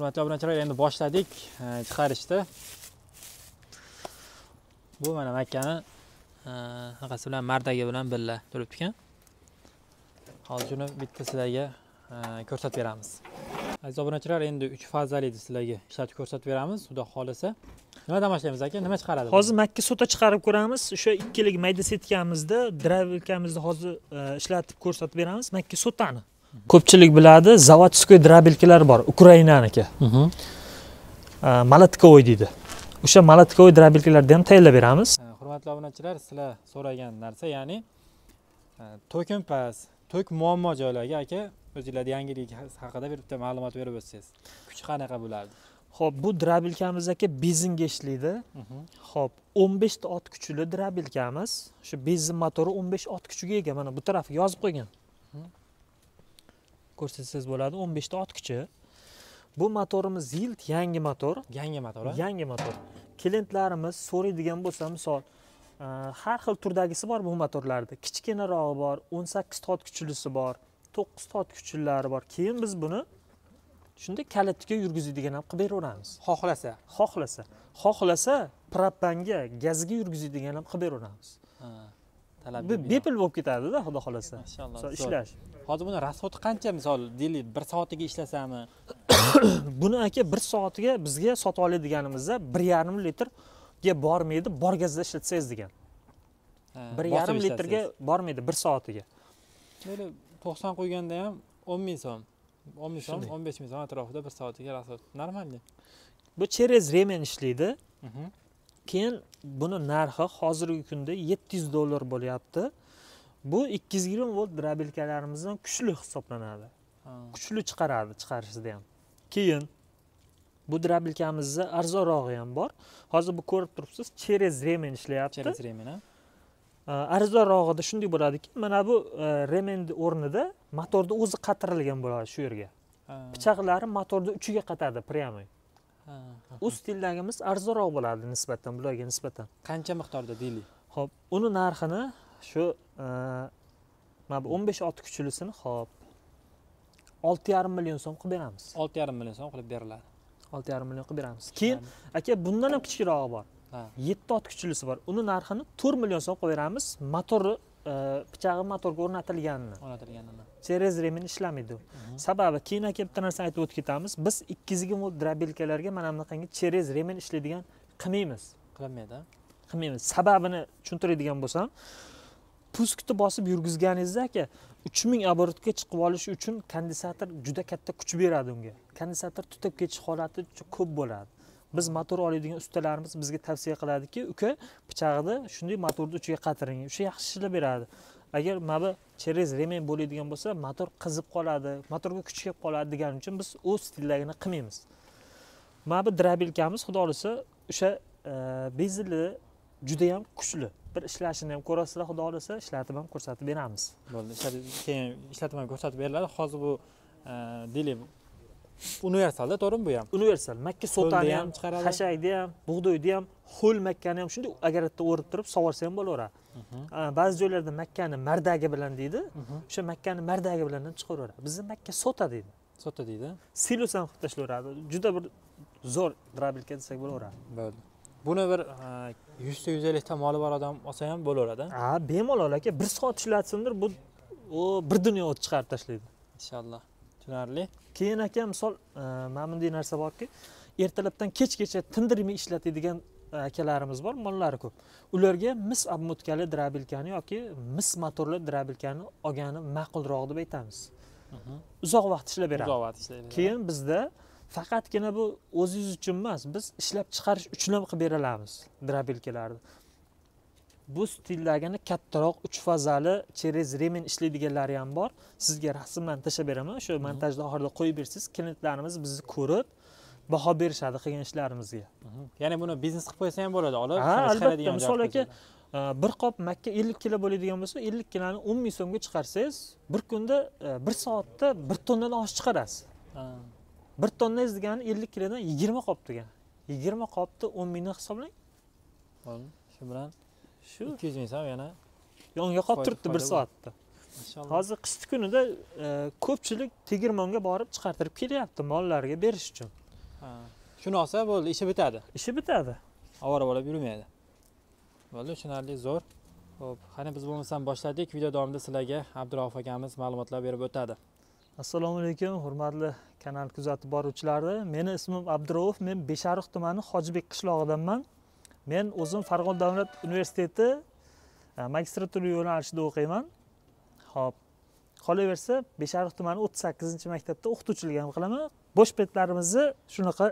hurmatli obunachilar endi boshladik. Chiqarishni bu mana makkani anaqasi bilan mardagi bilan birga turibdi ekan hozir shuni bitta sizlarga ko'rsatib beramiz. Aziz obunachilar endi uch fazali sizlarga ishlatib ko'rsatib beramiz. Xudo xohlasa. Nimadan boshlaymiz aka? Nima chiqaradi? Hozir makka sota chiqarib ko'ramiz. O'sha ikkilik mayda setkamizni drabilkamizni hozir ishlatib ko'rsatib beramiz. Makka sotani. Ko'pchilik biladi zavodskoy drabilkalar bor ukrainaniki Mhm. molotkovoy deydi o'sha molotkovoy drabilkalarni ham tayyorlab beramiz hurmatli obunachilar sizlar so'ragan narsa ya'ni e, to'kin pas to'k muammo joylarga aka o'zinglarni yangilik haqida bir bitta ma'lumot berib o'tsangiz kuchi qanaqa bo'lardi ho'p bu drabilkamiz aka benzinga ishlaydi Mhm. ho'p o'n beshta ot kuchli drabilkamiz shu benzin motori o'n besh ot kuchiga ega mana bu tarafga yozib qo'ygan Mhm. Ko'rsatsangiz bo'ladi. O'n beshta ot kuchi bu motorimiz yilt yangi motor. Yangi motor yangi motor. Klientlarimiz so'raydigan bo'lsa misol e, har xil turdagisi bor bu motorlarda. Kichkinarog'i bor o'n sakkizta ot kuchlisi bor to'qqizta ot kuchlilari bor. Keyin biz buni shunday kalitga yurgizadigan ham qilib beraveramiz. Xohlasa xohlasa xohlasa propanga gazga yurgizadigan ham qilib beraveramiz talab bepul bo'lib ketadida xudo xohlasa. Zo'r. ishlash. hozir buni rasxodi qancha misol deylik bir soatiga ishlasami? Buni aka bir soatiga bizga sotib oladiganimizda bir yarim litrga bormaydi bor gazda ishlatsangiz degan. Bir yarim litrga bormaydi bir soatiga. Böyle 90 qo'yganda ham 10 ming so'm 10 ming so'm Shunday. 15 ming so'm atrofida bir soatiga rasxod. Normalniy bu через remen ishlaydi. Keyin buni narxi hozirgi kunda yetti yuz dollar bo'lyapti. Bu ikki yuz yigirma volt drabelkalarimizdan kuchli hisoblanadi. Kuchli chiqaradi chiqarishida ham. Keyin bu drabelkamizda arzonrog'i ham bor. Hozir bu ko'rib turibsiz через remen ishlayapti. Через remen a? Arzonrog'ida shunday bo'ladiki mana bu remenni o'rnida motorni o'zi qatirilgan bo'ladi shu yerga. Pichoqlari motorni uchiga qatadi прямой. U stildagimiz arzonroq bo'ladi nisbatan bularga nisbatan. Qancha miqdorda deylik? Ho'p uni narxini shu e, mana bu o'n besh ot kuchlisini ho'p olti yarim million so'm qilib beramiz. 6,5 million so'm qilib beriladi. Olti yarim million qilib beramiz. Keyin aka bundan ham kichikrog'i bor. Yetti ot kuchlisi bor. Uni narxini to'rt million so'm qilib beramiz. Motori pichog'i motorga o'rnatilganini o'rnatilganini через remen ishlamaydi u sababi keyin aka bitta narsani aytib o'tib ketamiz. Biz ikki yuz yigirma volt drabelkalarga mana bunaqangi через remen ishlaydigan qilmaymiz qilinmaydi qilmaymiz sababini tushuntiradigan bo'lsam puskni bosib yurgizganingizda aka uch ming оборотga chiqib olish uchun kondinsator juda katta kuch beradi unga. Kondinsator tutib ketish holati ko'p bo'ladi biz motor oladigan ustalarimiz bizga tavsiya qiladiki uka pichog'ni shunday motorni uchiga qatiring. O'sha yaxshi ishlab beradi. Agar mana bu через remen bo'ladigan bo'lsa motor qizib qoladi motorga kuch kelib qoladi degani uchun biz o'z stildagini qilmaymiz. Mana bu drabelkamiz xudo xohlasa o'sha e, bezili judayam kuchli. Bir ishlashini ham ko'rasizlar xudo xohlasa ishlatib ham ko'rsatib beramiz. Bo'ldi. Ishlatib keyin ishlatib ham ko'rsatib beriladi hozir bu e, deylik universalda to'g'rimi bu ham. Universal makka sotani ham chiqaradi. hashakni ham bug'doyni ham ho'l makkani ham shunday agaratda o'rib turib sug'orsa ham bo'laveradi. Mhm. Ba'zi joylarda makkani mardagi bilan deydi Mhm. o'sha makkani mardagi bilan ham chiqaraveradi bizda makka sota deydi. Sota deydi silos ham qilib tashlaveradi. Juda bir zo'r drabelka desak bo'laveradi. Bo'ldi. Buni bir yuzta yuz ellikta moli bor odam olsa ham bo'laveradi a? a bemalol aka bir soat ishlatsindir bu u bir dunyo o't chiqarib tashlaydi. Inshaalloh tushunarli. Keyin aka misol e, mana bunday narsa borki ertalabdan kechgacha tindirmay ishlatadigan e, akalarimiz bor mollari ko'p. Ularga mis obmotkali drabelkani yoki mis motorli drabelkani olgani ma'qulroq deb aytamiz. Mhm. uzoq vaqt ishlab beradi uzoq vaqt ishlaydi keyin bizda faqatgina bu o'zingiz uchun emas biz ishlab chiqarish uchun ham qilib beramiz drabelkalarni bu stildagini kattaroq uch fazali через remen ishlaydiganlari ham bor. Sizga rasmlarni tashlab beraman. Shu montajni oxirida qo'yib bersangiz klientlarimiz bizni ko'rib baho berishadi qilgan ishlarimizga. Ya'ni buni biznes qilib qo'ysa ham bo'ladi. Olib Ha, albatta. Misol aka, qilib e, bir qop makka ellik kilo bo'ladigan bo'lsa ellik kiloni o'n ming so'mga chiqarsangiz bir kunda e, bir soatda bir tonnadan oshib chiqarasiz. Bir tonnangiz degani ellik kilodan yigirma qop degani yigirma qopni o'n mingdan hisoblang. Bo'ldi shu bilan shu ikki yuz ming so'm yana yonga qolib turibdi bir soatda. Hozir qishki kunida e, ko'pchilik tegirmonga borib chiqartirib kelyapti mollariga berish uchun. Ha. shuni olsa bo'ldi ishi bitadi. Ishi bitadi. Ovora bo'lib yurmaydi. Bo'ldi tushunarli zo'r. Ho'p qani biz bo'lmasam boshladik. Video davomida sizlarga abdurauf akamiz ma'lumotlar berib o'tadi. Assalomu alaykum hurmatli kanal kuzatib boruvchilari meni ismim abdurauf men beshariq tumani hojibek qishlog'idanman men o'zim farg'ona davlat universiteti e, magistratura yo'nalishida o'qiyman. Ho'p qolaversa beshariq tumani o'ttiz sakkizinchi maktabda o'qituvchilik ham qilaman. Bo'sh paytlarimizni shunaqa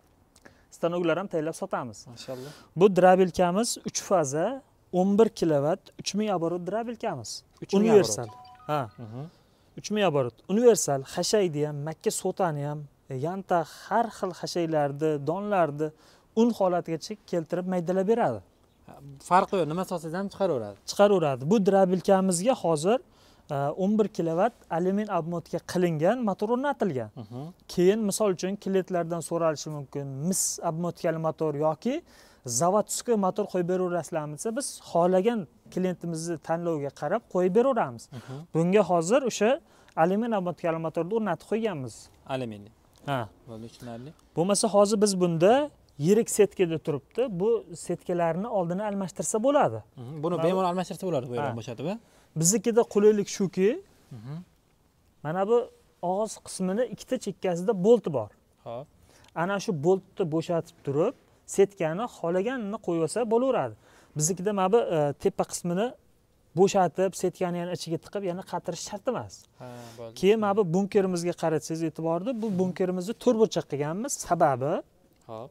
stanoklar ham tayyorlab sotamiz. Mashaalloh bu drabelkamiz uch faza o'n bir kilovat uch ming оборот drabelkamiz universal. ha. Mhm. uch ming оборот universal hashayni ham makka sotani ham yanta har xil hashaylarni donlarni un holatigacha keltirib maydalab beradi. Farqi yo'q. Nima solsangiz ham chiqaraveradi. Chiqaraveradi. Bu drabelkamizga hozir o'n bir kilovat alyumin obmotga qilingan motor o'rnatilgan. Keyin misol uchun klientlardan so'ralishi mumkin. Mis obmotkali motor yoki zavodskiy motor qo'yib beraverasizlarmi? Desa biz xohlagan klientimizni tanloviga qarab qo'yib beraveramiz. Bunga hozir o'sha alyumin obmotkali motorni o'rnatib qo'yganmiz. Alyuminniy ha. Bo'ldi tushunarli. Bo'lmasa hozir biz bunda yirik setkada turibdi. Bu setkalarni oldini almashtirsa bo'ladi. Buni bemalol almashtirsa bo'ladi bu yerdan Ha. bo'shatib biznikida qulaylik shuki mana bu og'iz qismini ikkita chekkasida bolti bor. Ana shu boltni bo'shatib turib setkani xohlaganini qo'yib olsa bo'laveradi. Biznikida mana bu e, tepa qismini bo'shatib setkani yana ichiga tiqib yana qatirish shart emas. Keyin mana bu bunkerimizga qaratsangiz e'tiborni bu bunkerimizni to'rt burchak qilganmiz. Sababi Xo'p.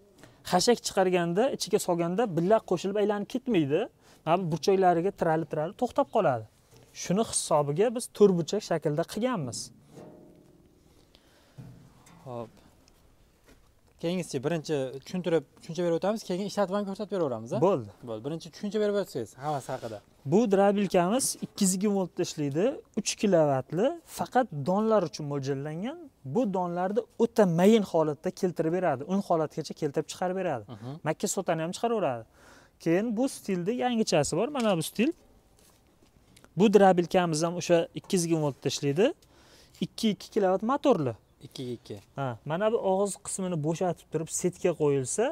Xashak chiqarganda ichiga solganda billa qo'shilib aylanib ketmaydi. Burchaklariga tiralib tiralib to'xtab qoladi. Shuni hisobiga biz to'rtburchak shaklda qilganmiz. Ho'p keyingisi birinchi tushuntirib tushuncha berib o'tamiz keyin ishlatib ham ko'rsatib beraveramiz bo'ldi. Bo'ldi. Birinchi tushuncha berib o'tsangiz havas haqida. Bu drabilkamiz ikki yuz voltda ishlaydi uch kilovatli faqat donlar uchun mo'ljallangan. Bu donlarni o'ta mayin holatda keltirib beradi un holatgacha keltirib chiqarib beradi. Makka sotani ham chiqaraveradi. Keyin bu stilni yangichasi bor mana bu stil. Bu drabilkamiz ham o'sha ikki yuz voltda ishlaydi ikki ikki kilovat motorli ikkiga ikki. Ha mana bu og'iz qismini bo'shatib turib setga qo'yilsa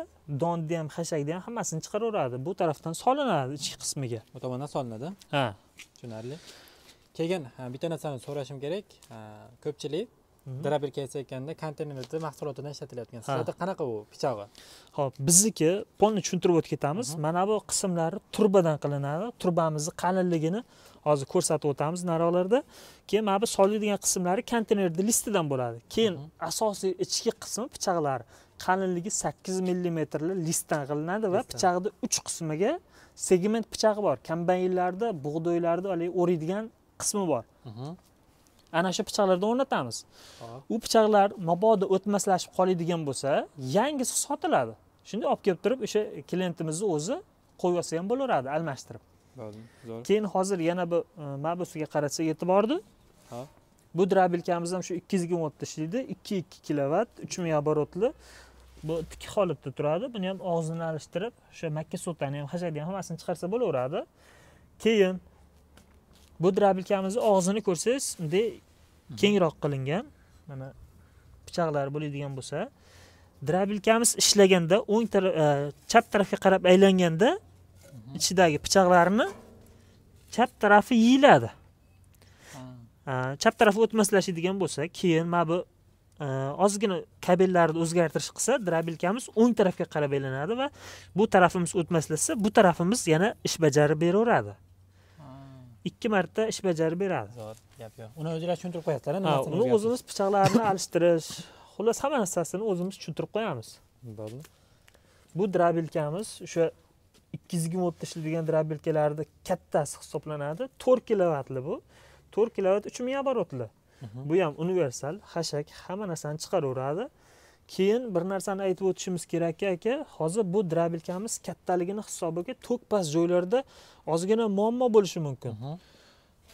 donni ham xashakni ham hammasini chiqaraveradi. Bu tarafdan solinadi ichki qismiga. Bu tomondan solinadi. Ha. Tushunarli. Keyin bitta narsani so'rashim kerak. Ko'pchilik Drabelka yasayotganda konteynerda mahsulotidan ishlatilayotgan sizlarda qanaqa u pichog'i Xo'p, bizniki polni tushuntirib o'tib ketamiz. Mana bu qismlari turbadan qilinadi. Turbamizni qalinligini hozir ko'rsatib o'tamiz nariroqlarda. Keyin mana bu soladigan qismlari konteynerni listidan bo'ladi. Keyin asosiy ichki qismi pichoqlari qalinligi 8 millimetrli listdan qilinadi va pichog'ida uch qismiga segment pichog'i bor. Kombaynlarda, bug'doylarda haligi o'riydigan qismi bor. Ana shu pichoqlardan o'rnatamiz. U pichoqlar mabodo o'tmaslashib qoladigan bo'lsa yangisi sotiladi. Shunday olib kelib turib o'sha klientimizni o'zi qo'yib olsa ham bo'laveradi almashtirib. Keyin hozir yana bu e, mabusiga qaratsak e'tiborni. Bu drabelkamiz ham shu ikki yuz yigirma voltda ishlaydi. Ikki ikki kilovat uch ming оборотli bu tik holatda turadi. Buni ham og'zini alishtirib o'sha makka sotani ham hashakni ham hammasini chiqarsa bo'laveradi. Keyin bu drabelkamizni og'zini ko'rsangiz bunday kengroq qilingan mana pichoqlar bo'ladigan bo'lsa drabelkamiz ishlaganda o'ng taraf e, chap tarafga qarab aylanganda ichidagi pichoqlarni chap tarafi yeyiladi chap tarafi o'tmaslashadigan bo'lsa keyin mana bu e, ozgina kabellarni o'zgartirish qilsa drabelkamiz o'ng tarafga qarab aylanadi va bu tarafimiz o'tmaslashsa bu tarafimiz yana ish bajarib beraveradi. Ikki marta ish bajarib beradi. Zo'r gap yo'q. Uni o'zinglar tushuntirib qo'yasizlar ha uni o'zimiz pichoqlarni alishtirish xullas hamma narsasini o'zimiz tushuntirib qo'yamiz. Bo'ldi. Bu drabelkamiz o'sha ikki yuz yigirma voltda ishlaydigan drabelkalarni kattasi hisoblanadi. To'rt kilovatli bu. To'rt kilovat uch ming оборотli bu ham universal xashak hamma narsani chiqaraveradi keyin bir narsani aytib o'tishimiz kerakki aka hozir bu drabelkamiz kattaligini hisobiga to'k past joylarda ozgina muammo bo'lishi mumkin.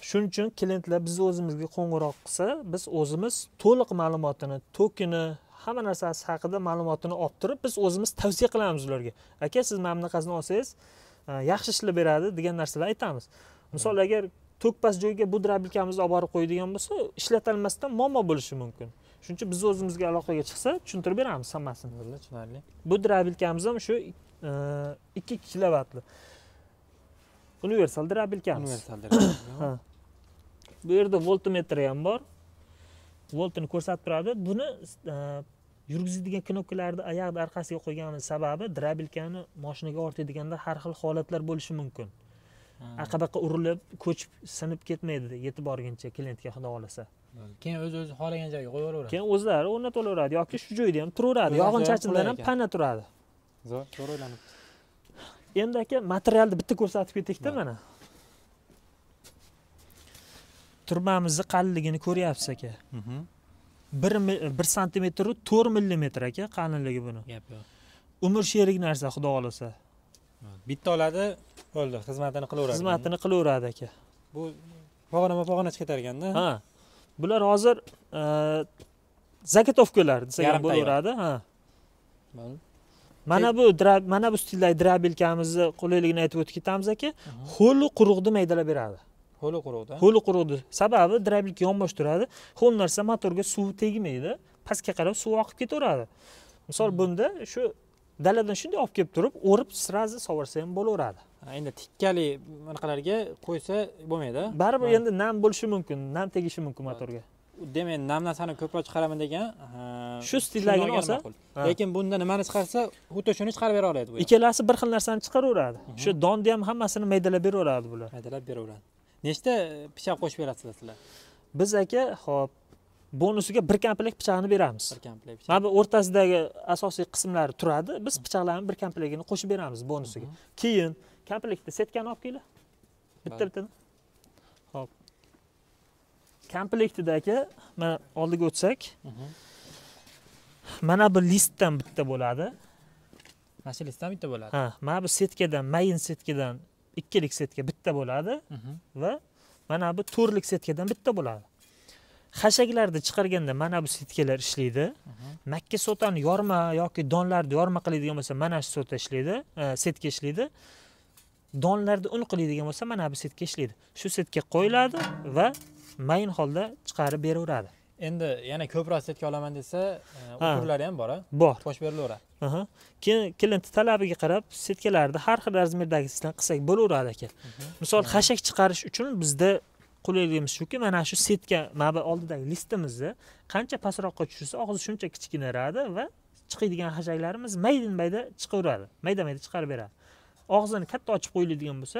Shuning uchun klientlar bizni o'zimizga qo'ng'iroq qilsa biz o'zimiz to'liq ma'lumotini tokini hamma narsasi haqida ma'lumotini olib turib biz o'zimiz tavsiya qilamiz ularga. Aka siz mana bunaqasini olsangiz yaxshi ishlab beradi degan narsalar aytamiz. Misol agar to'k past joyga bu drabelkamizni olib borib qo'yadigan bo'lsa ishlatolmasdan muammo bo'lishi mumkin shuning uchun biz o'zimizga aloqaga chiqsa tushuntirib beramiz hammasini tushunarli. Bu drabilkamiz ham shu e, ikki kilovatli. Universal drabilkamiz. Universal bu yerda voltmetri ham bor. Voltini ko'rsatib turadi. Buni e, yurgizadigan knopkalarni oyoqni orqasiga qo'yganimiz sababi drabilkani moshinaga ortaydiganda har xil holatlar bo'lishi mumkin. Aqabaqa urilib ko'chib sinib ketmaydi yetib borguncha klientga xudo xohlasa keyin o'zi o'zi xohlagan joyga qo'yaveradi keyin o'zlari o'rnataveradi yoki shu joyda ham turaveradi O'zi yog'inchachindan qulay ham pana turadi. Zo'r o'ylanib endi aka materialni bitta ko'rsatib ketaylikda Bo'ldi. mana. Turmamizni qalinligini ko'ryapsiz aka. Bir mi- bir santimetru to'rt millimetr aka qalinligi buni. Gap yo'q. Umr sherik narsa xudo xohlasa. Bitta oladi bo'ldi. Xizmatini qilaveradi. Xizmatini qilaveradi aka. Bu pog'onama pog'ona chiqib ketar ekanda ha bular hozir e, zagotovkalar desak ham bo'laveradi ha. Mana. Bu mana bu stildagi drabilkamizni qulayligini aytib o'tib ketamiz aka ho'lu quruqni maydalab beradi. Ho'li quruqda. Ho'li quruqni sababi drabilka yonbosh turadi. Ho'l narsa motorga suv tegmaydi. Pastga qarab suv oqib ketaveradi. Misol bunda shu daladan shunday olib kelib turib o'rib srazi sovursa ham bo'laveradi endi tikkali bunaqalarga qo'ysa bo'lmaydi baribir endi nam bo'lishi mumkin nam tegishi mumkin motorga. Demak nam narsani ko'proq chiqaraman degan Shu stildagini olsa, lekin bunda nimani chiqarsa xuddi shuni chiqarib bera oladi ikkalasi bir xil narsani chiqaraveradi. Shu donni ham hammasini maydalab beraveradi bular. Maydalab beraveradi. Nechta pichoq qo'shib berasizlar sizlar? Biz aka hop bonusiga bir komplekt pichog'ini beramiz. Bir komplekt mana bu o'rtasidagi asosiy qismlari turadi. Biz pichoqlarni bir komplektini qo'shib beramiz bonusiga. Keyin komplektda setkani olib kelinglar bitta bittadan hop. Komplektida aka mana oldiga o'tsak. Mhm. mana bu listdan bitta bo'ladi. Mana shu listdan bitta bo'ladi. Ha mana bu setkadan mayin setkadan ikkilik setka bitta bo'ladi. Mhm. va mana bu to'rtlik setkadan bitta bo'ladi. Xashaklarni chiqarganda mana bu setkalar ishlaydi. Mhm. makka sotani yorma yoki donlarni yorma qiladigan bo'lsa mana shu sota ishlaydi e, setka ishlaydi donlarni un qiladigan bo'lsa mana bu setka ishlaydi. Shu setka qo'yiladi va mayin holda chiqarib beraveradi. Endi yana ko'proq setka olaman desa Ha. o'kurlari ham bor a bor. Qo'shib berilaveradi. Keyin klient talabiga qarab setkalarni har xil razmerdagisidan qilsak bo'laveradi aka misol xashak chiqarish uchun bizda qulayligimiz shuki mana shu setka mana bu oldidagi listimizni qancha pastroqqa tushirsa og'zi shuncha kichkinaradi va chiqadigan xashaklarimiz mayda mayda chiqaveradi. Mayda mayda chiqarib beradi og'zini katta ochib qo'yiladigan bo'lsa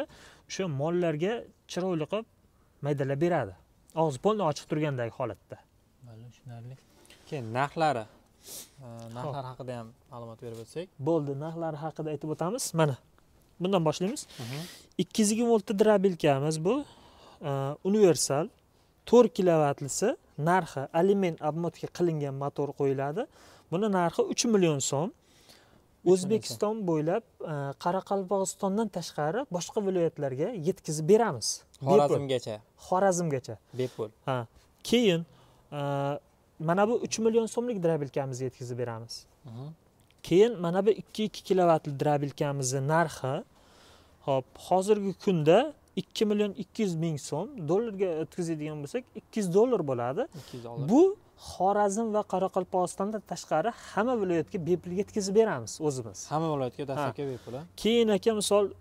o'sha mollarga chiroyli qilib maydalab beradi. Og'zi polniy ochiq turgandagi holatda. Tushunarli. Keyin narxlari Ha, narxlar haqida ham ma'lumot berib o'tsak. Bo'ldi narxlari haqida aytib o'tamiz. Mana bundan boshlaymiz. Ikki yuz yigirma voltli drabilkamiz bu. E, universal to'rt kilovatlisi narxi aliment обмотка qilingan motor qo'yiladi. Buni narxi uch million so'm o'zbekiston bo'ylab e, qoraqalpog'istondan tashqari boshqa viloyatlarga yetkazib beramiz. Xorazmgacha. Xorazmgacha. Bepul. Ha. Keyin e, mana bu uch million so'mlik drabilkamizni yetkazib beramiz. Keyin mana bu ikki ikki kilovatli drabilkamizni narxi hop hozirgi kunda ikki million ikki yuz ming so'm dollarga o'tkazadigan bo'lsak ikki yuz dollar bo'ladi. Bu xorazm va qoraqalpog'istondan tashqari hamma viloyatga bepul yetkazib beramiz o'zimiz. Hamma viloyatga dastlabki bepul keyin aka misol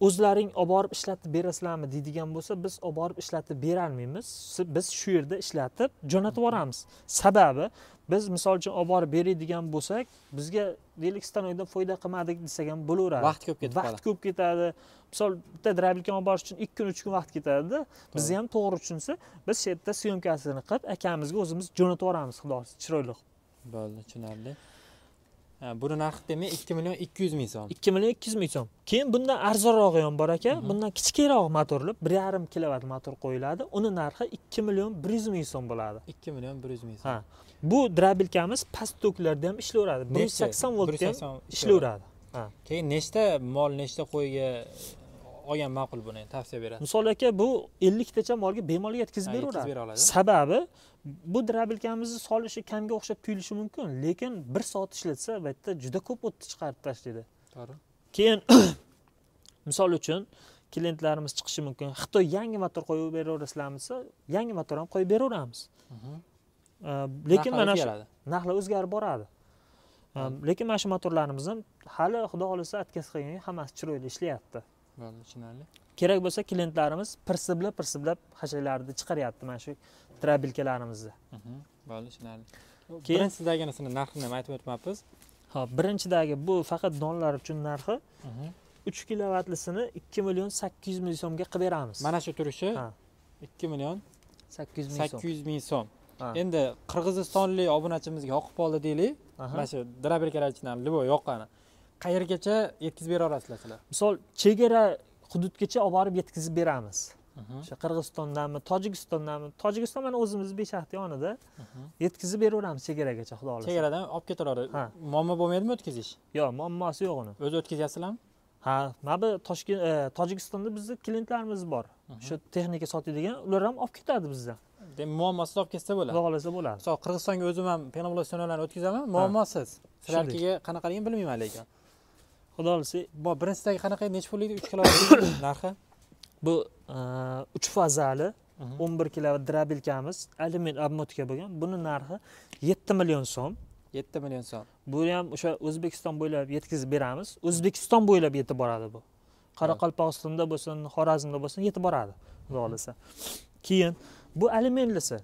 o'zlaring olib borib ishlatib berasizlarmi deydigan bo'lsa biz olib borib ishlatib berolmaymiz biz shu yerda ishlatib jo'natib yuboramiz. Sababi biz misol uchun olib borib beradigan bo'lsak bizga deylik stanoydan foyda qilmadik desak ham bo'laveradi. Vaqt ko'p ketib vaqt ko'p ketadi. Misol bitta drabilkani olib borish uchun ikki kun uch kun vaqt ketadida bizni ham to'g'ri tushunsa biz shu yerda syomkasini qilib akamizga o'zimiz jo'natib yuboramiz xudo xohlasa chiroyli. Qilib bo'ldi tushunarli buni narxi demak ikki million ikki yuz ming so'm. Ikki million ikki yuz ming so'm. Keyin bundan arzonrog'i ham bor aka bundan kichikroq motorli bir yarim kilovat motor qo'yiladi uni narxi ikki million bir yuz ming so'm bo'ladi. Ikki million bir yuz ming ha so'm bu drabilkamiz past toklarda ham ishlayveradi bir yuz sakson voltda 180 ham ishlayveradi ha. Keyin nechta mol nechta qo'yga olgan ma'qul buni tavsiya berasiz misol aka bu elliktacha molga bemalol yetkazib beraveradi. sababi bu drabilkamizni solishi kamga o'xshab tuyulishi mumkin lekin bir soat ishlatsa bu yerda juda ko'p o'tni chiqarib tashlaydi to'g'ri. Keyin misol uchun klientlarimiz chiqishi mumkin. Xitoy yangi motor qo'yib beraverasizlarmi desa yangi motor ham qo'yib beraveramiz. Mhm. e, lekin Narxlar mana shu narxlar o'zgarib boradi. Lekin mana shu motorlarimiz ham hali xudo xohlasa отказ qilganga hammasi chiroyli ishlayapti Bo'ldi, tushunarli. kerak bo'lsa klientlarimiz pirsiblab pirsiblab hashalarni chiqaryapti mana shu trabilkalarimizni Mhm, Bo'ldi, tushunarli. Keyin- Birinchisidaginisini narxini ham aytib o'tmabmiz. hop birinchidagi bu faqat donlar uchun narxi Mhm. uch kilovatlisini ikki million sakkiz yuz ming so'mga qilib beramiz Mana shu turishi. 2 million sakkiz yuz ming so'm 800 ming so'm. Endi qirg'izistonlik obunachimizga yoqib qoldi deylik. Mana shu drabelkalar ichidan libo yoqqani. Qayergacha yetkazib bera olasizlar sizlar? misol chegara hududgacha olib borib yetkazib beramiz Mhm. o'sha qirg'izistondanmi tojikistondanmi tojikiston mana o'zimiz beshaxta yonida Mhm. yetkazib beraveramiz chegaragacha xudo xohlasa Chegaradan olib ketaveradi. Ha. Muammo bo'lmaydimi o'tkazish? yo'q muammosi yo'q uni O'zi o'tkazyapsizlarmi? ha mana bu toshkent e, tojikistonda bizni klientlarimiz bor shu texnika sotadigan ular ham olib ketadi bizdan Demak, muammosiz olib ketsa bo'ladi. xudo xohlasa bo'ladi Misol Qirg'izistonga o'zim ham penoblastinalarni o'tkazaman, muammosiz. Sizlarnikiga qanaqaligini bilmayman lekin. Xudo xohlasa birinchisidagi qanaqa edi? Necha pullik 3 kilovat narxi? bu e, uch fazali Mhm. o'n bir kilovat drabelkamiz alyumin obmotka bo'lgan buni narxi yetti million so'm 7 million so'm. bu ham o'sha o'zbekiston bo'ylab yetkazib beramiz o'zbekiston bo'ylab yetib boradi bu qoraqalpog'istonda bo'lsin xorazmda bo'lsin yetib boradi xudo xohlasa keyin bu alyuminlisi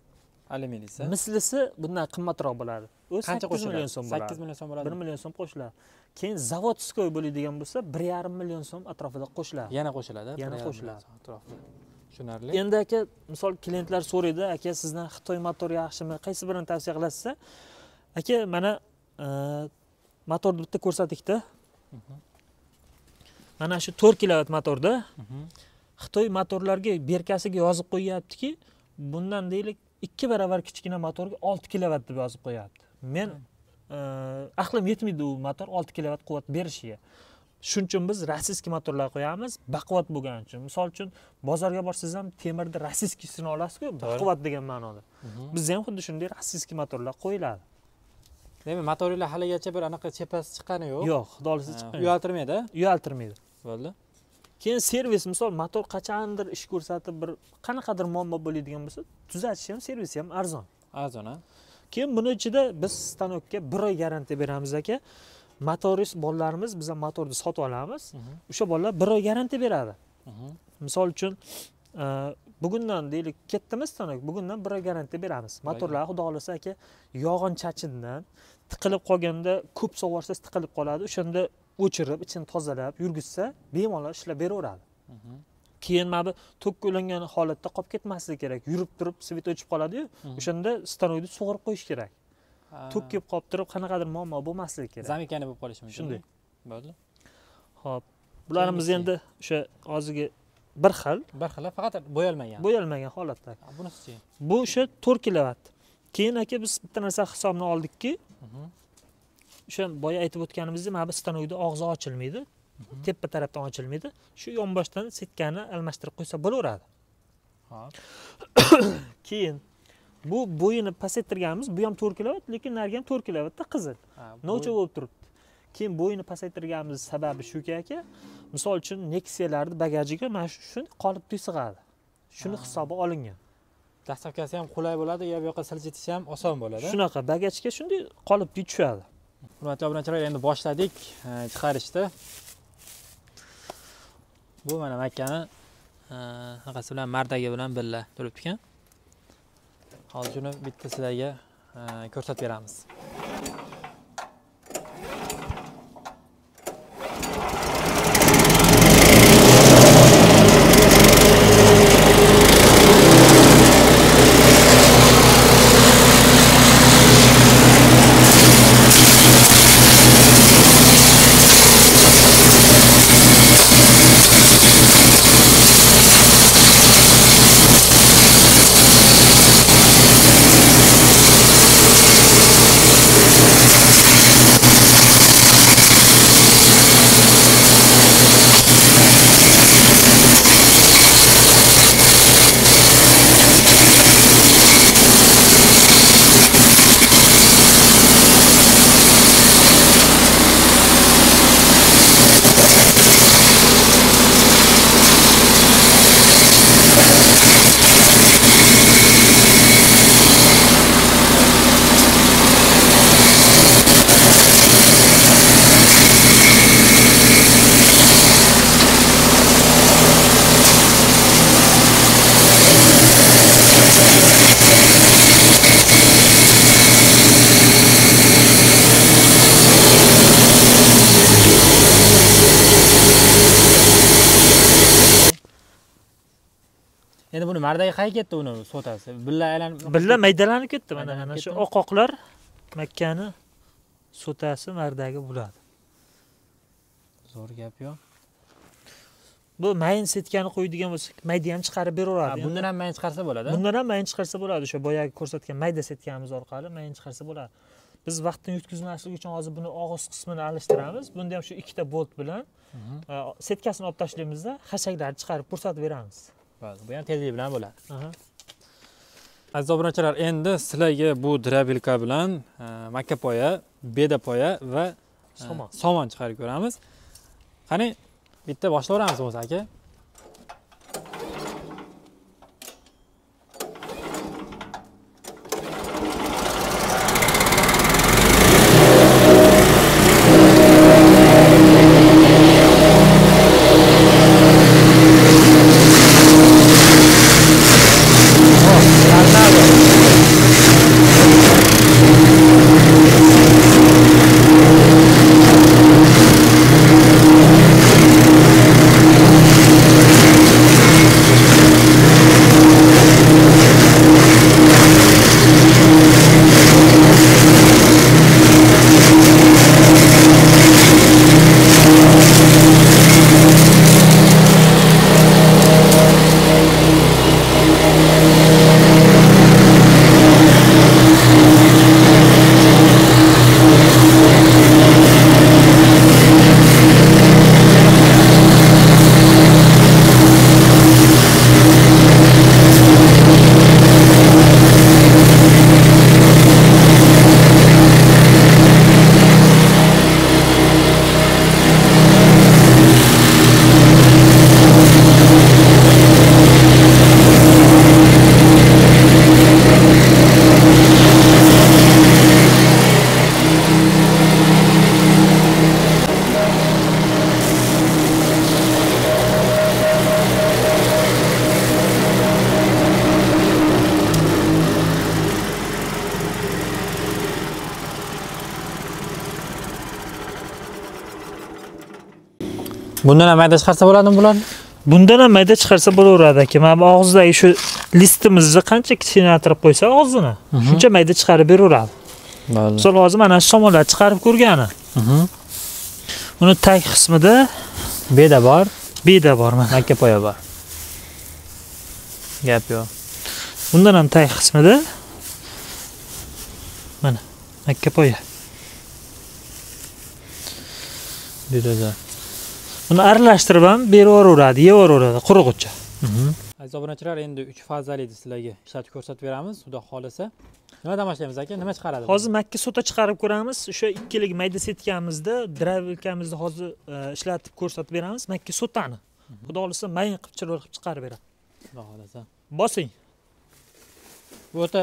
Alyuminiysi. mislisi bundan qimmatroq bo'ladi u Qancha sakkiz million qo'shiladi? so'm 8 bo'ladi million so'm bo'ladi. bir million so'm qo'shiladi keyin zavodskoy bo'ladigan bo'lsa bir yarim million so'm atrofida qo'shiladi Yana qo'shiladi. Yana qo'shiladi. atrofida. Tushunarli. endi aka misol klientlar so'raydi aka sizdan xitoy motor yaxshimi qaysi birini tavsiya qilasiz desa aka mana e, motorni bitta ko'rsatdikda Mhm. mana shu to'rt kilovat motorda Mhm. xitoy motorlarga berkasiga yozib qo'yyaptiki bundan deylik ikki barobar kichkina motorga olti kilovat deb yozib qo'yyapti men aqlim yetmaydi u motor olti kilovat quvvat berishiga shuning uchun biz rossiyskiy motorlar qo'yamiz baquvvat bo'lgani uchun misol uchun bozorga borsangiz ham temirni rossiyskiysini olasizku baquvvat degan ma'noda bizda ham xuddi shunday rossiyskiy motorlar qo'yiladi Demak, motorlar haligacha bir anaqa chepasi chiqqani yo'q. yo'q xudo xohlasa chiqmaydi Uyaltirmaydi. uyaltirmaydi Bo'ldi. keyin servis misol motor qachondir ish ko'rsatib bir qanaqadir muammo bo'ladigan bo'lsa tuzatish ham servisi ham arzon Arzon, ha? Keyin buni ichida biz stanokka bir oy garantiya beramiz aka. Motorist bolalarimiz biz ham motorni sotib olamiz. O'sha bolalar bir oy garantiya beradi. Misol uchun e, bugundan deylik ketdimi stanok? Bugundan bir oy garantiya beramiz. Motorlar xudo xohlasa aka yog'inchachindan tiqilib qolganda ko'p sug'orsangiz tiqilib qoladi. O'shanda o'chirib ichini tozalab yurgizsa bemalol ishlab beraveradi. Keyin mana bu tok ulangan holatda qolib ketmasligi kerak. Yurib turib svet o'chib qoladiyu. O'shanda stanokni sug'urib qo'yish kerak. Tok kelib qolib turib qanaqadir muammo bo'lmasligi kerak. Zamikani bo'lib qolishi mumkin. Shunday. Bo'ldi. ho'p. Bularimiz endi o'sha hozirgi bir xil. Bir xil faqat bo'yalmagan. bo'yalmagan holatda Bunisi-chi? bu o'sha to'rt kilovat keyin aka biz bitta narsa hisobini oldikki o'sha boya aytib o'tganimizdek mana bu stanokni og'zi ochilmaydi tepa tarafdan ochilmaydi. Shu yonboshdan setkani almashtirib qo'ysa bo'laveradi. Keyin bu bo'yini pasaytirganimiz bu ham to'rt kilovat lekin narigi ham to'rt kilovatda qizil. Ha, novcha bo'lib turibdi. Keyin bo'yini pasaytirganimiz sababi shuki aka misol uchun neksiyalarni bagajiga mana shu shuni qolipli sig'adi shuni hisobi olingan. Dastavkasi ham qulay bo'ladi, u yoqqa siljitishi ham oson bo'ladi. shunaqa bagajga shunday qolipli tushadi. Hurmatli obunachilar, endi boshladik. Chiqarishni. Bu mana Makkani e, anaqasi bilan mardagi bilan birga turibdi ekan. Hozir shuni bitta sizlarga e, ko'rsatib beramiz. Mardaga qayerga ketdi uni sotasi? Billa aylanib billa maydalanib ketdi mana mana shu ketdimi? oq oqlar makkani sotasi mardagi bo'ladi zo'r gap yo'q bu mayin setkani qo'yadigan bo'lsak mayda ham chiqarib beraveradi bundan ham mayin chiqarsa bo'ladi? Bundan ham mayin chiqarsa bo'ladi. O'sha boyagi ko'rsatgan mayda setkamiz orqali mayin chiqarsa bo'ladi. Biz vaqtni yutkazmaslik uchun hozir buni og'iz qismini alishtiramiz. Bunda ham shu ikkita bolt bilan Mhm. e, setkasini olib tashlaymizda xashaklarni chiqarib ko'rsatib beramiz. Bu ham tezlik bilan bo'ladi. Aziz obunachilar endi sizlarga bu drabilka bilan e, makkapoya bedapoya va e, Somon. somon chiqarib ko'ramiz. Qani bitta boshlayveramiz bo'lmasa aka bundan ham mayda chiqarsa bo'ladimi bularni? Bundan ham mayda chiqarsa bo'laveradi aka. Mana bu og'zidagi shu listimizni qancha kichkinatirib qo'ysa og'zini shuncha mayda chiqarib beraveradi. Misol hozir mana shu somonlarni chiqarib ko'rgani. Uni tag qismida beda bor. Beda bor mana. Makkapoya bor. Gap yo'q. Bundan ham tag qismida mana makkapoya juda zo'r buni aralashtirib ham beraveradi yeyaveradi qurig'icha aziz obunachilar endi uch fazali sizlarga ishlatib ko'rsatib beramiz. Xudo xohlasa. Nimadan boshlaymiz aka? Nima chiqaradi hozir makka sota chiqarib ko'ramiz. O'sha ikkilik mayda setkamizda dravilkamizni hozir e, ishlatib ko'rsatib beramiz. Makka sotani xudo xohlasa mayin qilib chiroyli qilib chiqarib beradi. Xudo xohlasa. Bosing. Bu o'ta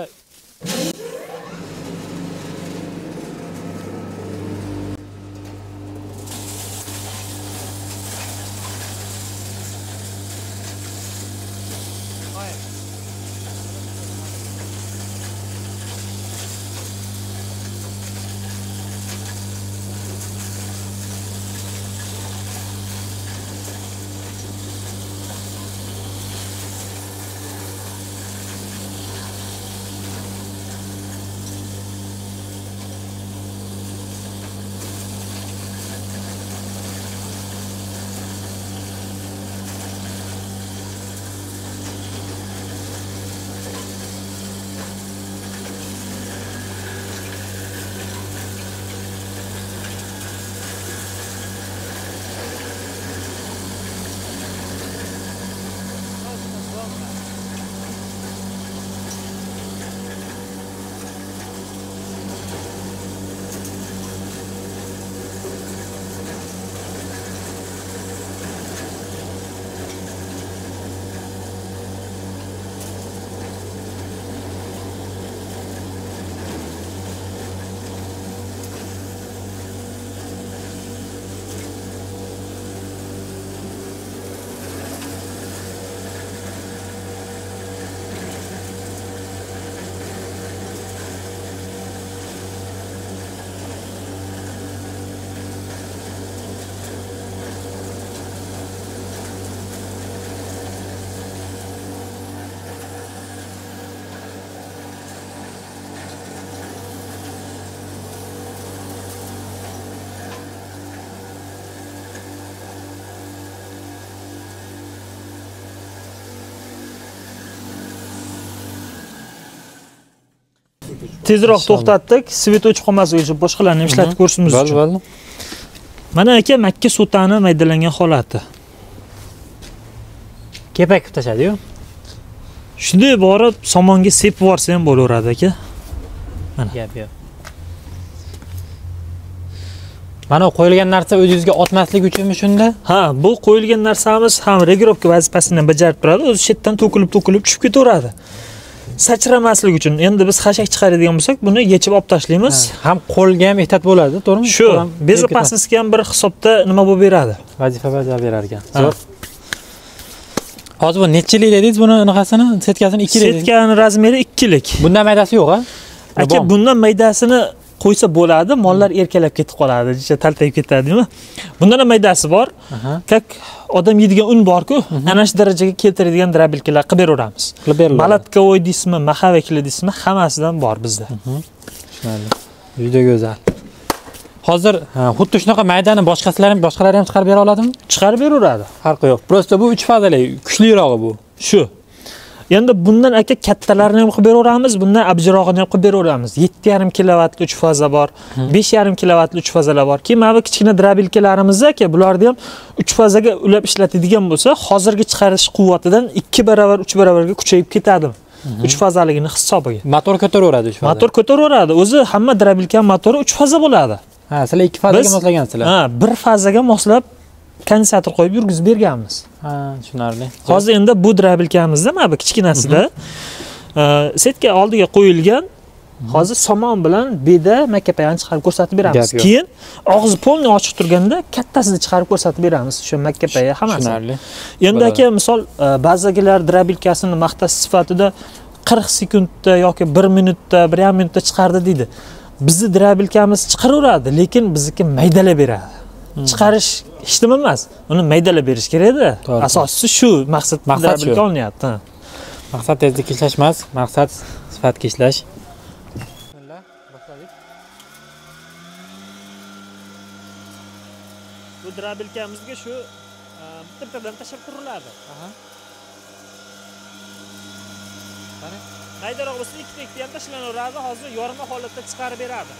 tezroq to'xtatdik. Svet o'chib qolmasligicha boshqalarni ham ishlatib ko'rishimiz uchun. bo'ldi mana aka makka sotani maydalangan holati. Kepak qilib tashladiyu. Shunday borib somonga sepib yuborsa ham bo'laveradi aka. Gap yo'q. Mana qo'yilgan narsa o'zingizga otmaslik uchunmi shunda? Ha bu qo'yilgan narsamiz ham regirovka vazifasini bajarib turadi. O'zi chetdan to'kilib to'kilib tushib ketaveradi sachramaslik uchun. Endi biz xashak chiqaradigan bo'lsak buni yechib olib tashlaymiz. Ha, ham qo'lga ham ehtiyot bo'ladi to'g'rimi? Shu. Ham безопасностьga ham bir hisobda nima bo'lib beradi? Vazifa bajarib berar ekan hozir bu necha yillik dedingiz buni anaqasini setkasini ikki yil dedingiz. Setkani razmeri ikkilik. Bundan maydasi yo'q a aka bundan maydasini qo'ysa bo'ladi mollar erkalab ketib qoladi taltayib ketadimi? Bundan ham maydasi bor. Как odam yeydigan un borku ana shu darajaga keltiradigan drabelkalar qilib beraveramiz. Qilib beriladi balatkovoy deysizmi maxavekli deysizmi hammasidan bor bizda. Tushunarli. Juda go'zal. Hozir xuddi shunaqa maydani boshqasilar ham boshqalar ham chiqarib bera oladimi? Chiqarib beraveradi. Farqi yo'q. Просто bu uch fazali kuchlirog'i bu. Shu endi bundan aka kattalarini ham qilib beraveramiz bundan abjirog'ini ham qilib beraveramiz. Yetti yarim kilovatli uch faza bor besh yarim kilovatli uch fazalar bor. Keyin mana bu kichkina drabelkalarimiz aka bularni ham uch fazaga ulab ishlatadigan bo'lsa hozirgi chiqarish quvvatidan ikki barobar uch barobarga kuchayib ketadi. Uch fazaligini hisobiga. Motor ko'taraveradi uch faza motor ko'taraveradi. O'zi hamma drabelka motori uch faza bo'ladi. Ha sizlar ikki fazaga moslagansizlar ha bir fazaga moslab kondinsator qo'yib yurgizib berganmiz. Ha tushunarli. Hozir endi bu drabelkamizda mana bu kichkinasida. E, setka oldiga qo'yilgan hozir somon bilan beda makkapayani chiqarib ko'rsatib beramiz. Keyin og'zi polniy ochiq turganda kattasini chiqarib ko'rsatib beramiz o'sha makkapaya hammasini tushunarli. Endi aka misol e, ba'zigilar drabelkasini maqtash sifatida qirq sekundda yoki bir minutda bir yarim minutda chiqardi deydi. Bizni drabelkamiz chiqaraveradi lekin bizniki maydalab beradi chiqarish hech nima emas. Uni maydalab berish kerakda asosiysi shu maqsad Maqsad drabelka olinyapti ha. maqsad tezlikka ishlash emas. Maqsad sifatga ishlash bu drabelkamizga shu e, bitta bittadan tashlab turiladi maydaroq bo'lsa ikkita ikkita ham tashlanaveradi hozir yorma holatda chiqarib beradi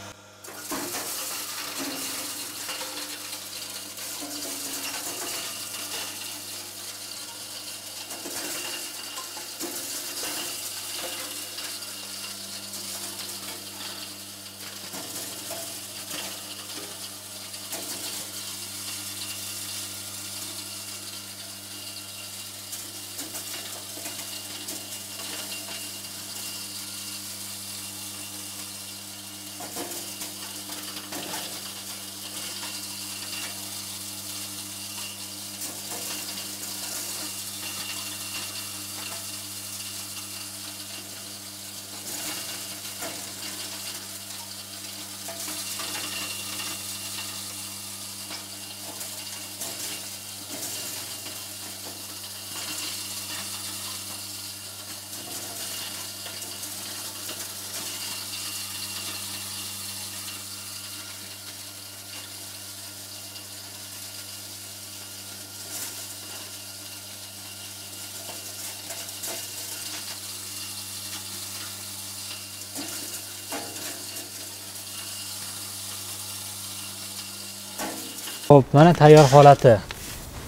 Xo'p, mana tayyor holati.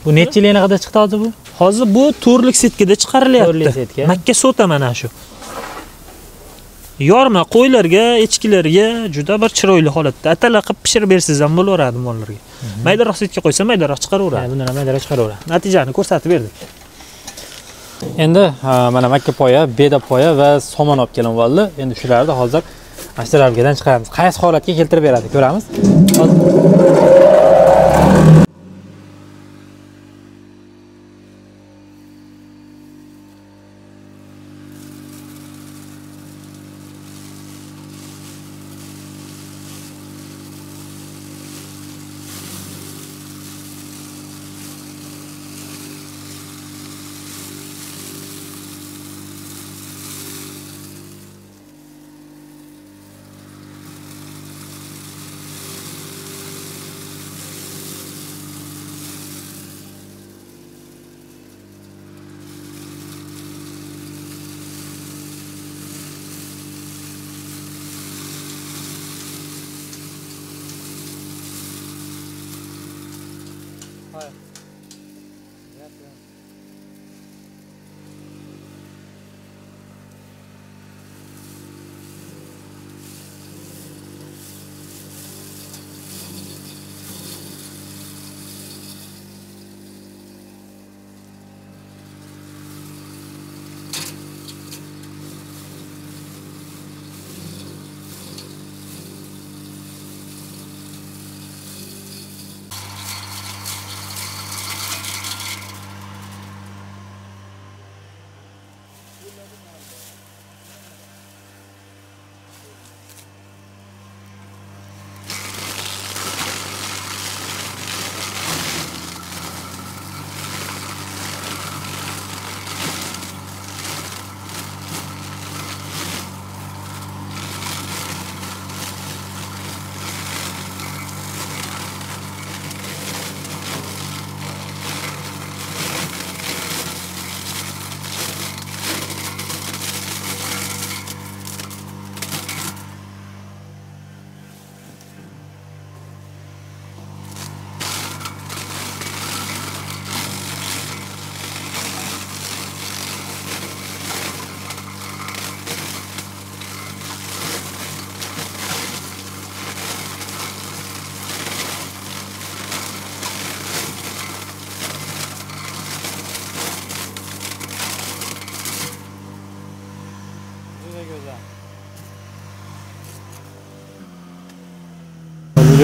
Bu necha yil qadar chiqdi hozir bu? hozir bu to'rtlik setkada chiqarilyapti setka. makka sota mana shu yorma qo'ylarga echkilarga juda bir chiroyli holatda atala qilib pishirib bersangiz ham bo'laveradi mollarga maydaroq setga qo'ysa maydaroq chiqaraveradi bundan ham maydalab chiqaraveradi. natijani ko'rsatib berdik Endi mana makka poya, beda poya va somon olib kelin bo'ldi. Endi shularni hozir ashtaralgadan chiqaramiz. Qaysi holatga keltirib beradi, ko'ramiz. Hozir-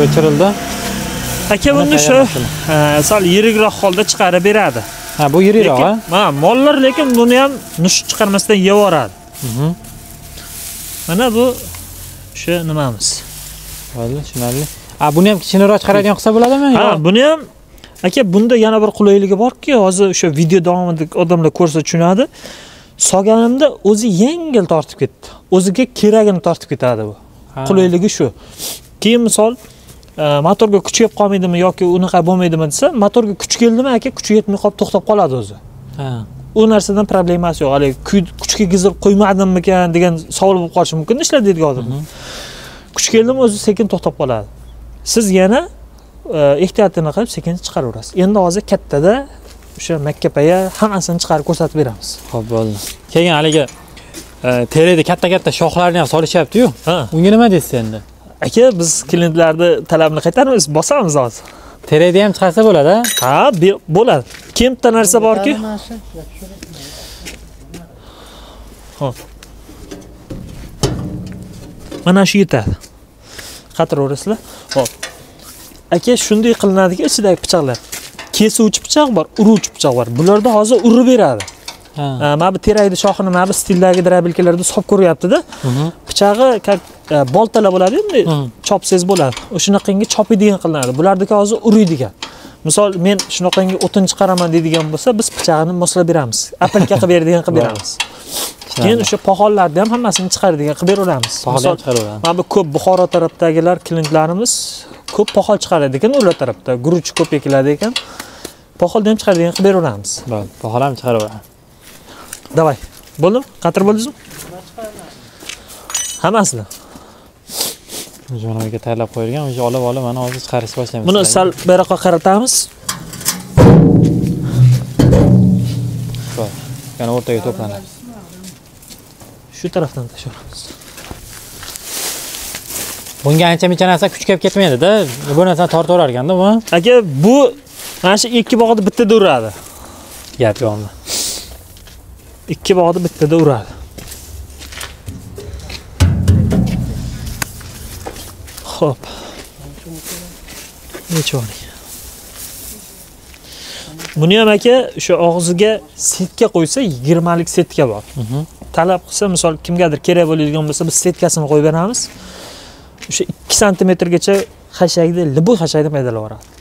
o'chirildi. aka buni shu sal yirikroq holda chiqarib beradi Ha, bu yirikroq, ha? mollar lekin buni ham nush chiqarmasdan yevoradi Mhm. mana bu shu nimamiz Bo'ldi, tushunarli. Ha, buni ham kichikroq chiqaradigan qilsa bo'ladimi? ha buni ham aka bunda yana bir qulayligi borki hozir o'sha video davomida odamlar ko'rsa tushunadi solganimda o'zi yengil tortib ketdi o'ziga keragini tortib ketadi bu qulayligi shu keyin misol motorga kuch yetib qolmaydimi yoki unaqa bo'lmaydimi desa motorga kuch keldimi aka kuchi yetmay qolib to'xtab qoladi o'zi Ha. u narsadan problemasi yo'q haligi kuy- kuchga gizib qo'ymadimmikan degan savol bo'lib qolishi mumkin ishlaydigan odam Mhm. kuch keldimi o'zi sekin to'xtab qoladi siz yana e, ehtiyotini qilib sekin chiqaraverasiz endi hozir kattada o'sha makkapaya hammasini chiqarib ko'rsatib beramiz Xo'p, bo'ldi. Keyin haligi e, terida katta-katta shoxlarni ham solishyapti-yu. ha Unga nima deysiz endi? Aka biz klientlarni talabini qaytaramiz. Bosamiz hozir. Terada ham chiqarsa bo'ladi, ha? bo'ladi. Keyin bitta narsa. Borki mana shu yetadi. Qatiraverasizlar hop aka shunday qilinadiki ichidagi pichoqlar. Kesuvchi pichoq bor uruvchi pichoq bor. Bularda hozir urib beradi mana bu teragni shoxini mana bu stildagi drabilkalarda solib ko'ryaptida. Pichog'i как e, boltalar bo'ladi bunday chopsangiz bo'ladi. O'shunaqangi chopiydigan qilinadi. Bulardiki hozir uriydigan misol men shunaqangi o'tin chiqaraman deydigan bo'lsa biz pichog'ini moslab beramiz. Apilka qilib beradigan qilib beramiz. Keyin o'sha poxollarni ham hammasini chiqaradigan qilib beraveramiz. Misol, mana bu ko'p buxoro tarafdagilar klientlarimiz ko'p poxol chiqaradi ekan ular tarafda. Guruch ko'p ekiladi ekan poxolni ham chiqaradigan qilib beraveramiz. Baholar ham chiqaraveradi. Davay bo'ldimi qatir bo'ldingizmi hammasini Jo'naga tayyorlab qo'yilgan, o'sha olib olib mana hozir chiqarishni boshlaymiz. buni sal beriroqqa qaratamiz yana o'rtaga to'planadi. shu tarafdan tashlaymiz Bunga ancha-muncha narsa kuch kelib ketmaydi-da. Bu narsani tortaverar ekanda bu. aka bu mana shu ikki bog'ni bittada uradi Gap yo'qmi? Ikki bog'ni bittada uradi ho'p buni ham aka o'sha og'ziga setka qo'ysa yigirmalik setka bor. Mhm. talab qilsa misol kimgadir kerak bo'ladigan bo'lsa biz setkasini qo'yib beramiz. O'sha ikki santimetrgacha xashakni liboy xashakni maydalab yuboradi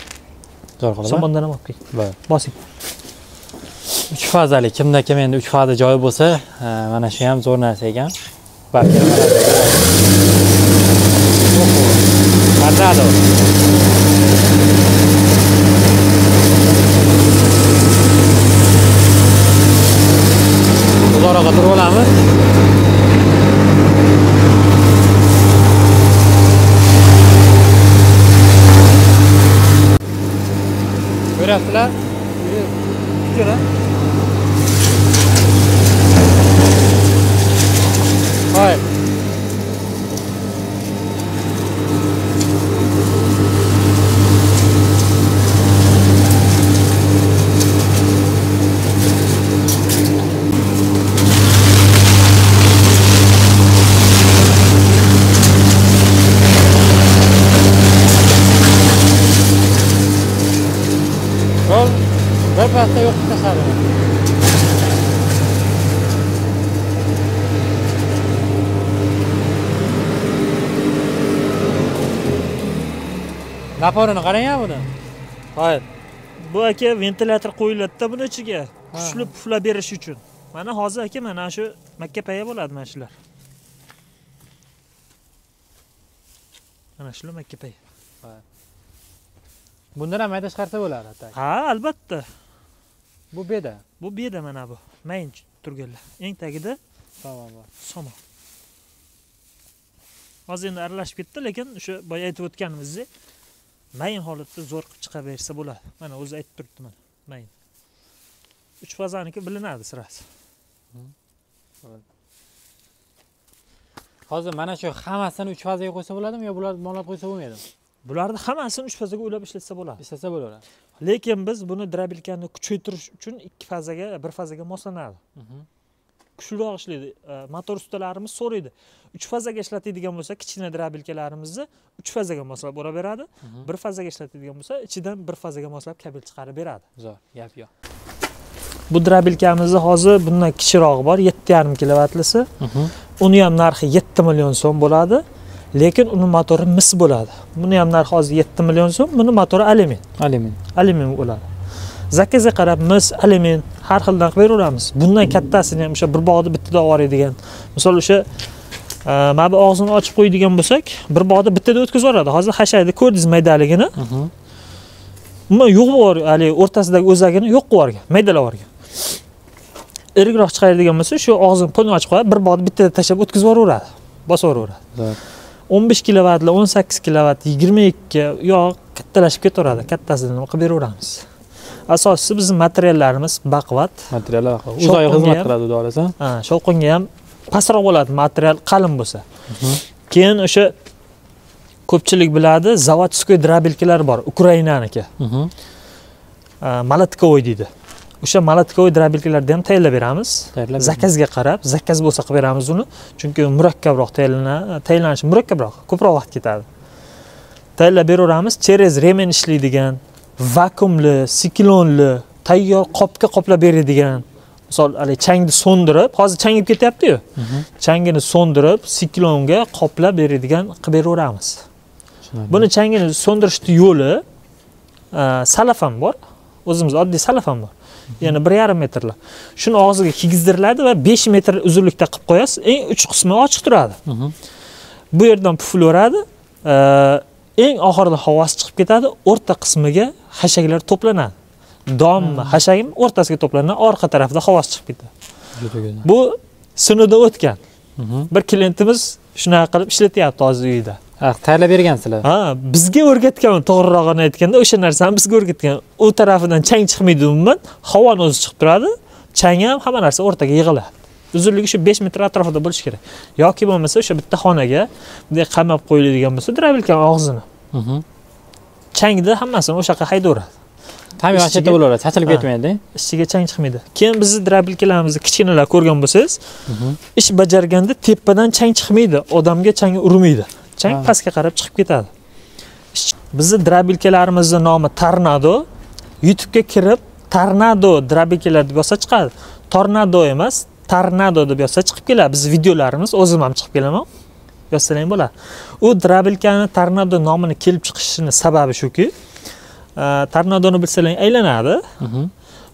somondan ham olib keling bosing uch fazali. Kimda kim endi uch faza joyi bo'lsa e, mana shu ham zo'r narsa ekan. Balki Matado. uzoqroqqa turib olamiz ko'ryapsizlar ko'ra hoy Rol bir pasda yo'q tashladi. Naporini qarang buni. Hoy, bu aka ventilyator qo'yiladida buni ichiga. Kuchli puflab berish uchun. Mana hozir aka mana shu makka paya bo'ladi mana shular. Mana shular makka paya bundan ham mayda chiqarsa bo'ladi ha albatta. Bu beda. bu beda mana bu. Mayin turganlar. Eng tagida Tamam. bor. somon. Hozir endi aralashib ketdi lekin o'sha boya aytib o'tganimizdek mayin holatda zo'r qilib chiqaversa bo'ladi. Mana o'zi aytib turibdi mana mayin. Uch fazaniki bilinadi sirasi. Hozir mana shu hammasini 3 fazaga qo'ysa bo'ladimi yo bularni molab qo'ysa bo'lmaydimi? bularni hammasini uch fazaga o'ylab ishlatsa bo'ladi. Ishlasa bo'laveradi. lekin biz buni drabilkani kuchaytirish uchun ikki fazaga bir fazaga moslanadi kuchliroq ishlaydi. E, motor ustalarimiz so'raydi. Uch fazaga ishlatadigan bo'lsa kichkina drabilkalarimizni uch fazaga moslab uraveradi bir fazaga ishlatadigan bo'lsa ichidan bir fazaga moslab kabel chiqarib beradi. Zo'r, gap yo'q. bu drabilkamizni hozir bundan kichirog'i bor yetti yarim kilovatlisi uni ham narxi yetti million so'm bo'ladi lekin uni motori mis bo'ladi. Buni ham narxi hozir yetti million so'm buni motori alyumin. Alyumin. alyumin bo'ladi zakazga qarab mis alyumin har xildan qilib beraveramiz. Bundan kattasini ham o'sha bir bog'da bittada olib yuboradigan misol o'sha e, mana bu og'zini ochib qo'yadigan bo'lsak bir bog'da bittada o'tkazib yuboradi. Hozir hashayda ko'rdingiz maydaligini umuman yo'q bor haligi o'rtasidagi o'zagini yo'q qilib yuborgan maydalab yuborgan irikroq chiqaradigan bo'lsa shu og'zini polni ochib qo'yadi bir bog'da bittada tashlab o'tkazib yuboraveradi Zo'r. o'n besh kilovatli o'n sakkiz kilovat yigirma ikki yog' kattalashib ketaveradi. Kattasini nima qilib beraveramiz asosiysi bizni materiallarimiz baquvvat. Materiallar Uzoq xizmat qiladi. Ha, shovqinga ham pastroq bo'ladi material qalin bo'lsa. Keyin o'sha ko'pchilik biladi zavodskoy drabilkalar bor ukrainaniki. Молотковой deydi. O'sha молотковой drabilkalarni ham tayyorlab beramiz. Zakazga qarab zakaz bo'lsa qilib beramiz uni. Chunki murakkabroq tayyorlanishi murakkabroq ko'proq vaqt ketadi. Tayyorlab beraveramiz через remen ishlaydigan vakuumli siklonli tayyor qopga qoplab beradigan misol haligi changni so'ndirib hozir changib ketyaptiyu. Changini so'ndirib siklonga qoplab beradigan qilib beraveramiz. Buni changini so'ndirishni yo'li e, salafan bor o'zimiz oddiy salafan bor. Yana bir yarim metrli. Shuni og'ziga kiygizdiriladi va besh metr uzunlikda qilib qo'yasiz eng uch qismi ochiq turadi. Bu yerdan puflaveradi e, eng oxirida havosi chiqib ketadi o'rta qismiga hashaklar to'planadi. Dommi hashagim o'rtasiga to'planadi orqa tarafida havosi chiqib ketadi. Bu sinovdan o'tgan. Bir klientimiz shunaqa qilib ishlatyapti hozir uyida. Tayyorlab bergansizlar. ha bizga o'rgatgan to'g'rirog'ini aytganda o'sha narsani bizga o'rgatgan. U tarafidan chang chiqmaydi umuman havoni o'zi chiqib turadi. Chang ham hamma narsa o'rtaga yig'iladi uzunligi shu besh metr atrofida bo'lishi kerak. Yoki bo'lmasa o'sha bitta xonaga bunday qamab qo'yiladigan bo'lsa drabilkani og'zini. Changni hammasini o'sha yoqqa haydaveradi Tam yoshida bo'laveradi, chachilib Ha. ketmaydi. ichiga chang chiqmaydi. Keyin bizni drabilkalarimizni kichkinalar ko'rgan bo'lsangiz ish bajarganda tepadan chang chiqmaydi odamga chang urmaydi. Chang Ha. pastga qarab chiqib ketadi. Bizni drabilkalarimizni nomi tornado. Youtubega kirib tornado drabilkalar deb yozsa chiqadi. Tornado emas tornado deb yozsa chiqib keladi. Bizni videolarimiz o'zim ham chiqib kelaman. Yozsalar ham bo'ladi. U drabilkani tornado nomini kelib chiqishini sababi shuki e, tornadoni bilsalaring aylanadi.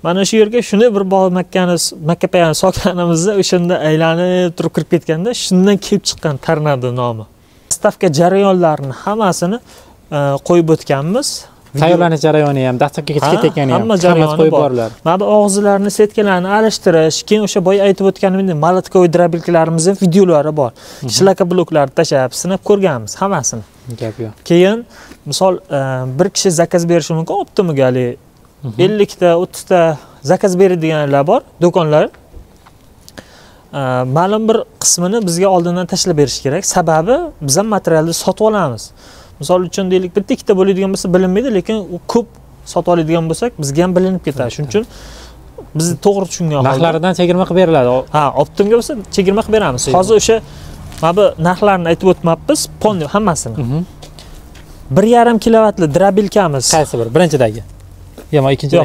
Mana shu yerga shunday bir bog' makkani makka payani solganimizda o'shanda aylanib turib kirib ketganda shundan kelib chiqqan tornado nomi. Stavka jarayonlarini hammasini e, qo'yib o'tganmiz Tayyorlanish jarayoni ham, dastlabki ketgani ham. hamma jarayoni qo'yib bor. boriladi. mana bu og'izlarni setkalarni alishtirish keyin o'sha boya aytib o'tganimdek molotkovый drabilkalarimizni videolari bor shlaka bloklarni tashlab sinab ko'rganmiz hammasini Gap yo'q. keyin misol e, bir kishi zakaz berishi mumkin optimaga haligi ellikta o'ttizta zakaz beradiganlar bor do'konlar Э, ma'lum bir qismini bizga oldindan tashlab berish kerak sababi biz ham materialni sotib olamiz misol uchun deylik bitta ikkita bo'ladigan bo'lsa bilinmaydi lekin u ko'p sotib oladigan bo'lsak bizga ham bilinib ketadi. Shuning uchun bizni to'g'ri tushungan holda narxlaridan chegirma qilib beriladi ha optimga bo'lsa chegirma qilib beramiz. Hozir o'sha mana bu narxlarni aytib o'tmabmiz polniy hammasini. Mhm. bir yarim kilovatli drabilkamiz qaysi bir? Birinchidagi.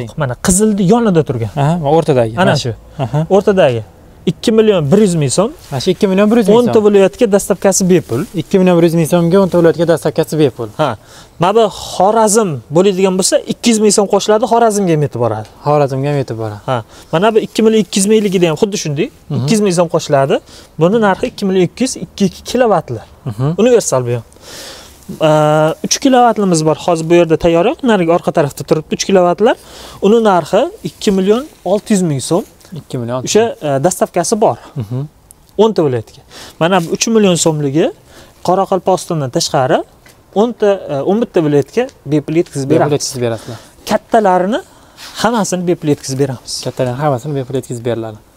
Yo'q mana qizilni yonida turgan. O'rtadagi. Ana shu. o'rtadagi ikki million bir yuz ming so'm. Mana shu ikki million bir yuz ming o'nta so'm viloyatga dastavkasi bepul. Ikki million bir yuz ming so'mga o'nta viloyatga dastavkasi bepul. Ha. Mana bu xorazm bo'ladigan bo'lsa ikki yuz ming so'm qo'shiladi xorazmga ham yetib boradi. Xorazmga ham yetib boradi. Ha. Mana bu ikki million ikki yuz mingligida ham xuddi shunday ikki yuz ming so'm qo'shiladi. Buni narxi ikki million ikki yuz ikki ikki kilovatli. Mhm. universal bu ham. Uch kilovatlimiz bor. Hozir bu yerda tayyorroq narigi orqa tarafda turibdi. Uch kilovatlar. Uni narxi ikki million olti yuz ming so'm ikki million o'sha e, dastavkasi bor. Mhm. o'nta viloyatga. Mana bu uch million so'mligi qoraqalpog'istondan tashqari o'nta e, o'n bitta viloyatga bepul yetkazib beramiz. yetkazib berasizlar. Kattalarini hammasini bepul yetkazib beramiz. Kattalarni hammasini bepul yetkazib beriladi